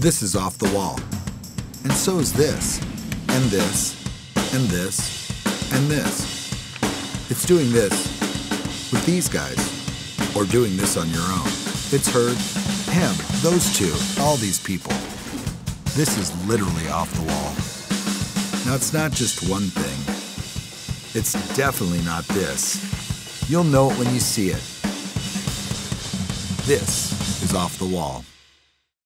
This is off the wall. And so is this, and this, and this, and this. It's doing this with these guys, or doing this on your own. It's her, him, those two, all these people. This is literally off the wall. Now, it's not just one thing. It's definitely not this. You'll know it when you see it. This is off the wall.